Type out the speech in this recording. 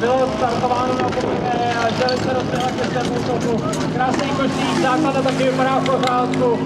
bylo startováno na povinné, se rozdělila ke svému útoku. Krásný kočík, základa taky vypadá v pořádku.